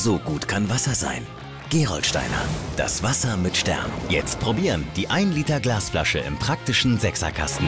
So gut kann Wasser sein. Gerolsteiner. Das Wasser mit Stern. Jetzt probieren. Die 1 Liter Glasflasche im praktischen Sechserkasten.